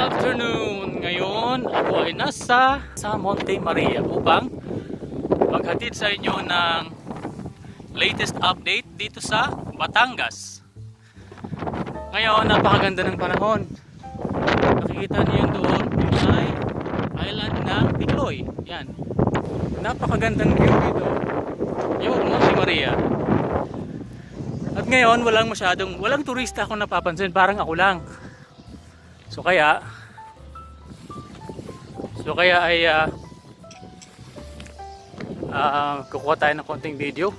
afternoon! Ngayon, ako ay nasa sa Monte Maria upang maghatid sa inyo ng latest update dito sa Batangas. Ngayon, napakaganda ng panahon. Nakikita niyo yun doon, yung ay island ng Picloy. Yan. Napakagandang view dito. Yun, Monte Maria. At ngayon, walang masyadong, walang turista akong napapansin. Parang ako lang. So kaya So kaya ay uh, uh, kukuha tayo ng konting video.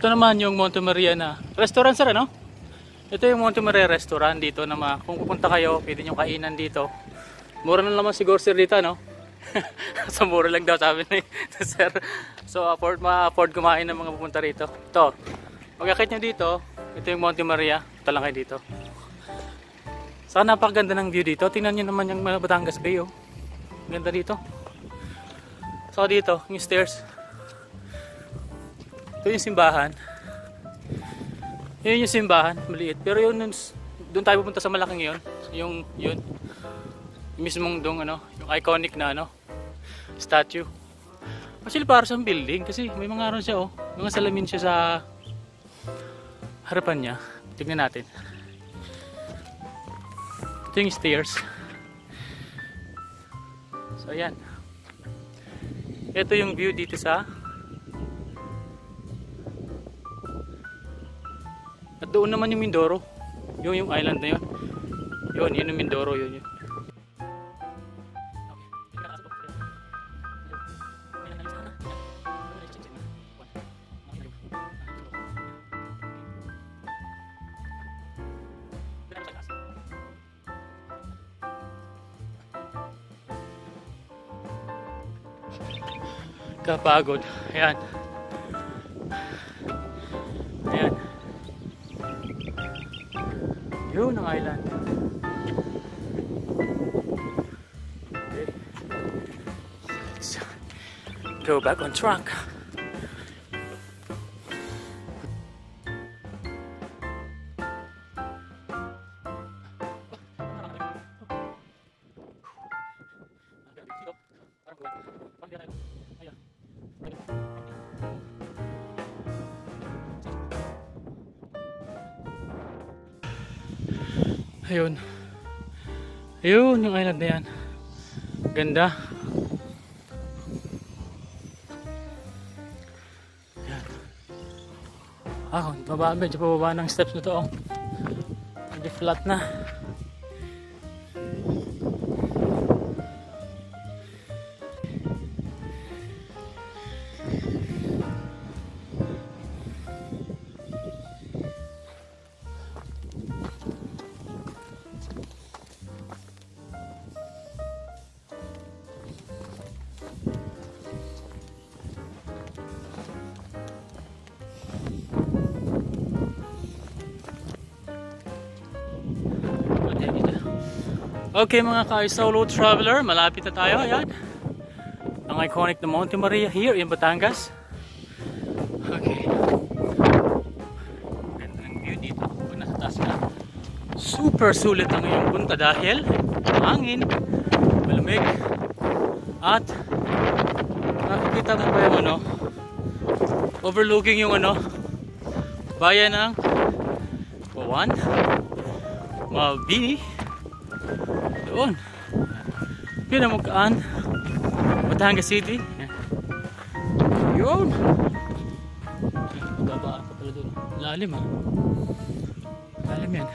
Ito naman yung Monte Maria na restaurant sir ano? Ito yung Monte Maria restaurant dito na kung pupunta kayo, pwede nyo kainan dito. Mura na naman siguro sir dito no? so mura lang daw sabi ni sir. So afford ma-afford kumain ng mga pupunta rito. Ito, Pagkakit nyo dito, ito yung Monte Maria. Punta lang kayo dito. Saka napakaganda ng view dito. Tingnan nyo naman yung Batangas Bay. Oh. Ganda dito. Saka dito, yung stairs. Ito yung simbahan. Yun yung simbahan, maliit. Pero yun, doon tayo pupunta sa malaking yun. Yung, yun. Yung mismong doon, ano, yung iconic na, ano, statue. Actually, para sa building. Kasi may mga ano siya, oh. Mga salamin siya sa harapan niya. Tignan natin. Ito yung stairs. So ayan. Ito yung view dito sa at doon naman yung Mindoro. Yung yung island na yun. Yun yun yung Mindoro yun yun kapagod. Ayan. Ayan. Yun ang island. Okay. go back on track Ganda. Yan. Ah, baba, medyo pababa ng steps na to. Oh. Medyo flat na. Okay mga ka-solo traveler, malapit na tayo. Ayan. Ang iconic na Monte Maria here in Batangas. Okay. Ganda ng view dito pag nasa taas ka. Super sulit ang iyong punta dahil hangin, malamig, at nakikita mo pa yung ano, overlooking yung ano, bayan ng Buwan, Mabini, doon. Yun ang magkaan. Batangas City. Yun. Babaan pa pala doon. Lalim ah. Lalim yan.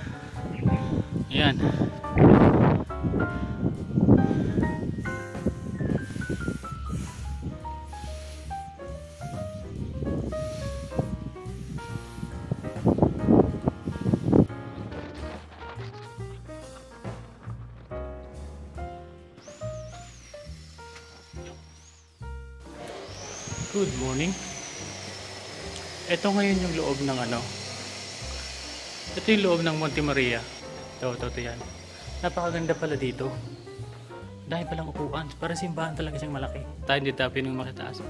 Ayan. Good morning. Ito ngayon yung loob ng ano. Ito yung loob ng Monte Maria. Ito, ito, yan. Napakaganda pala dito. Dahil palang upuan. Para simbahan talaga siyang malaki. Tayo hindi tayo pinong makitaas.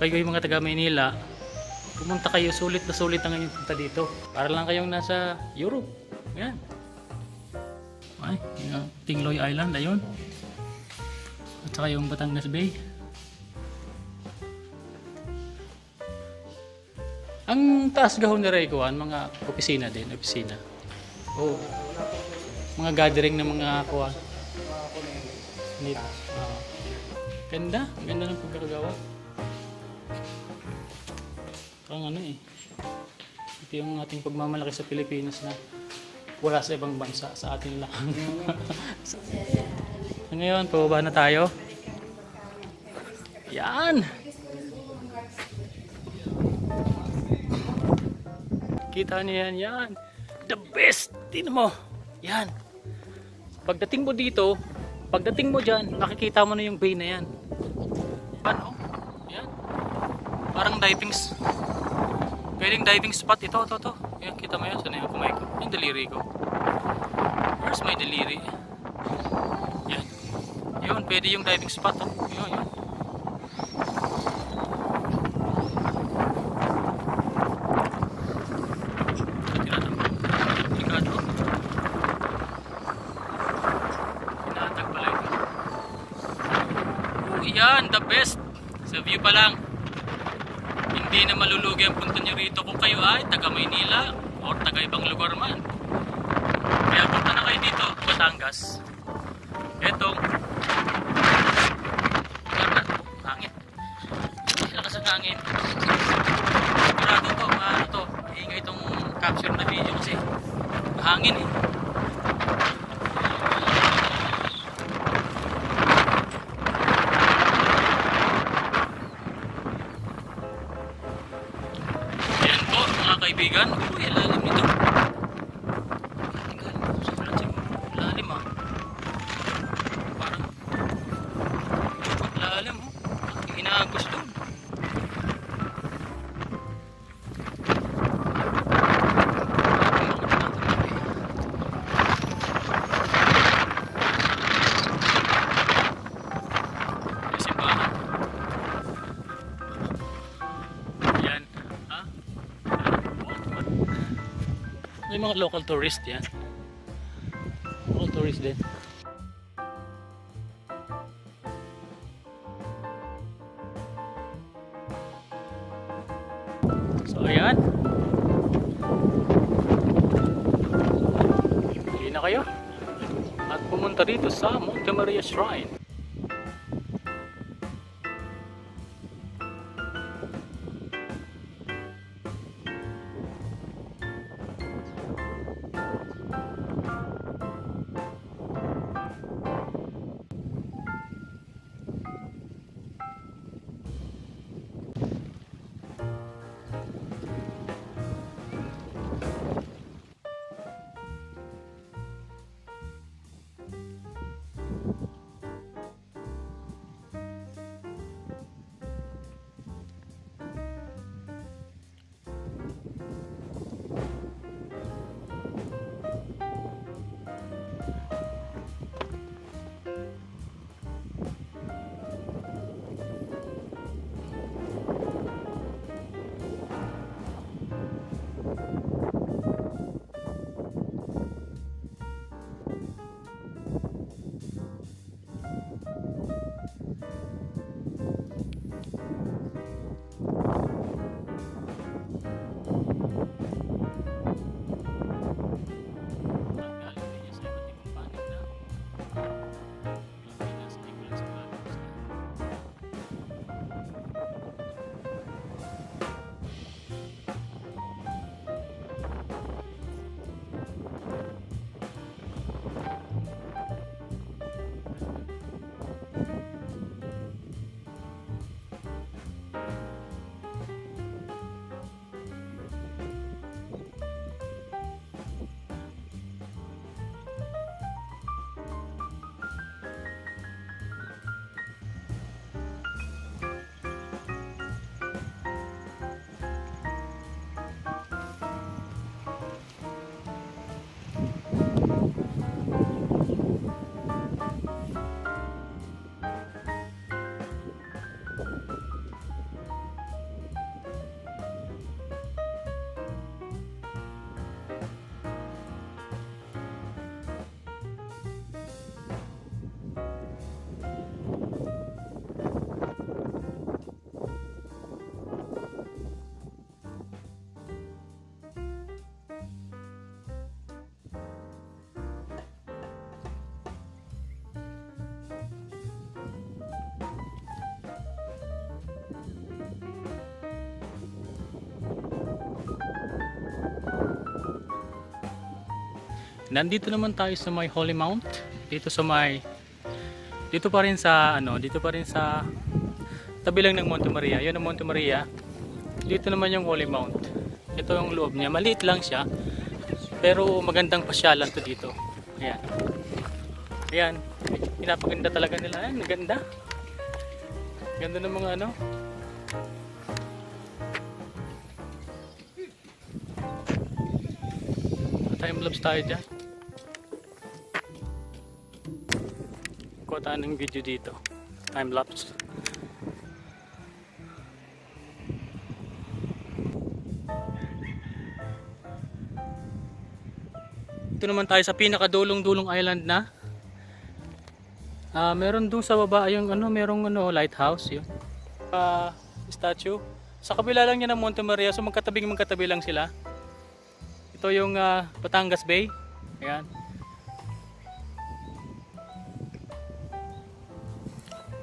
Kayo yung mga taga Maynila, pumunta kayo, sulit na sulit na ngayon punta dito. Para lang kayong nasa Europe. Yan. Ay, yung Tingloy Island, ayun. At saka yung Batangas Bay. Ang taas gahon ni Raycuan, mga opisina din, opisina. Oh. Mga gathering ng mga kuha. Neat. Ah. Ganda, ganda ng pagkakagawa. Parang ano eh. Ito yung ating pagmamalaki sa Pilipinas na wala sa ibang bansa, sa atin lang. so, ngayon, pababa na tayo. Yan! Kita niyo yan, yan. The best! Tingnan mo. Yan. Pagdating mo dito, pagdating mo dyan, makikita mo na yung bay na yan. Ano? Yan. Parang diving Pwedeng diving spot ito, ito, ito. Yan, kita mo yan. Sana yung kumay ko. Yung daliri ko. Where's my daliri? Yan. Yun, pwede yung diving spot. Oh. Yun, yun. Delikado. Pinatag pala ito. Oh, yan, the best. Sa view pa lang. Hindi na malulugi ang punta nyo rito kung kayo ay taga Maynila or taga ibang lugar man. Kaya punta na kayo dito, Batangas. Etong lugar na. Hangin. Lakas ang hangin. Kaibigan. Uy, lalim nito. Lalim ah. Parang lalim oh. Inaagos doon. May simbahan. Mga local tourist yan. Local tourist din. So ayan. Hindi na kayo. At pumunta dito sa Monte Maria Shrine. Nandito naman tayo sa may Holy Mount. Dito sa may dito pa rin sa ano, dito pa rin sa tabi lang ng Monte Maria. 'Yun ang Monte Maria. Dito naman yung Holy Mount. Ito yung loob niya. Maliit lang siya. Pero magandang pasyalan to dito. Ayan. Ayan. Pinapaganda talaga nila. Ayan, ganda. Ganda ng mga ano. Time lapse tayo dyan. Kuha tayo ng video dito. Time lapse. Ito naman tayo sa pinakadulong-dulong island na. Ah, meron doon sa baba yung ano, merong ano, lighthouse 'yun. Ah, statue. Sa kabila lang niya ng Monte Maria, so magkatabing magkatabi lang sila. Ito yung ah, Batangas Bay. Ayan.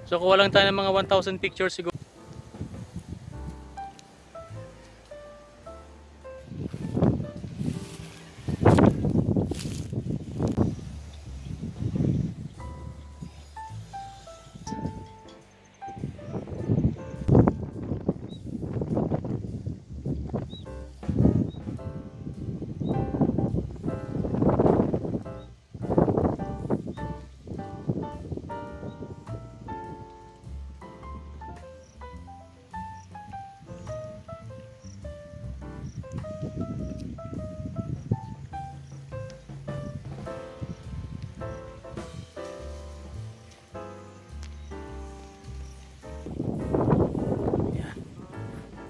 So kuha lang tayo ng mga 1,000 pictures siguro.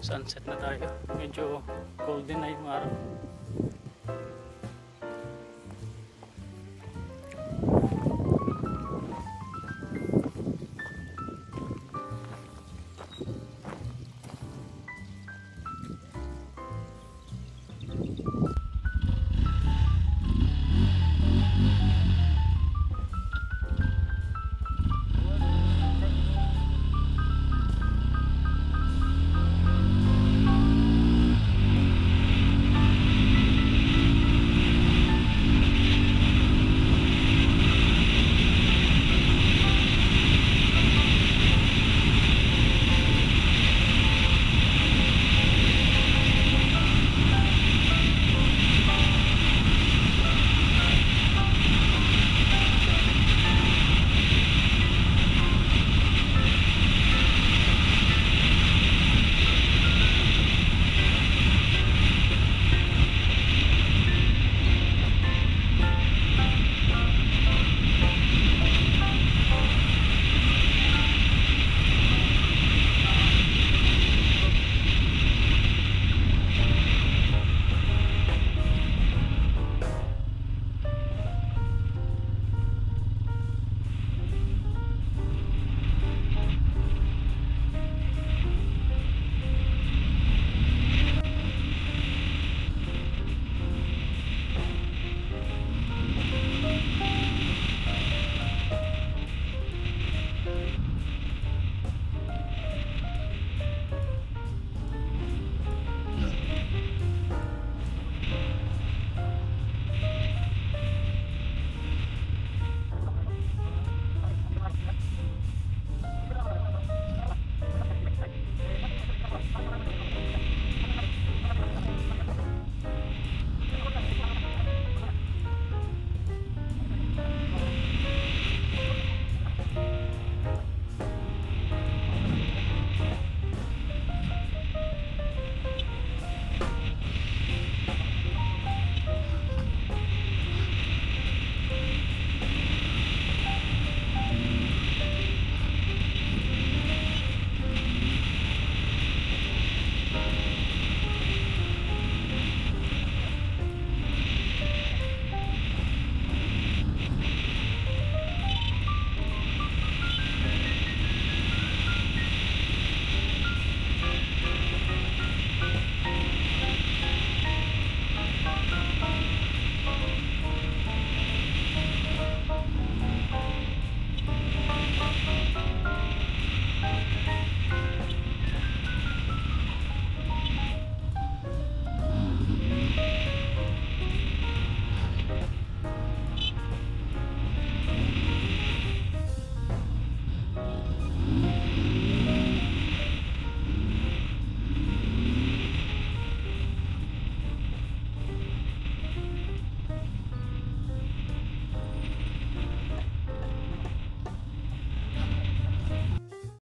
Sunset na tayo. Medyo golden na yung araw.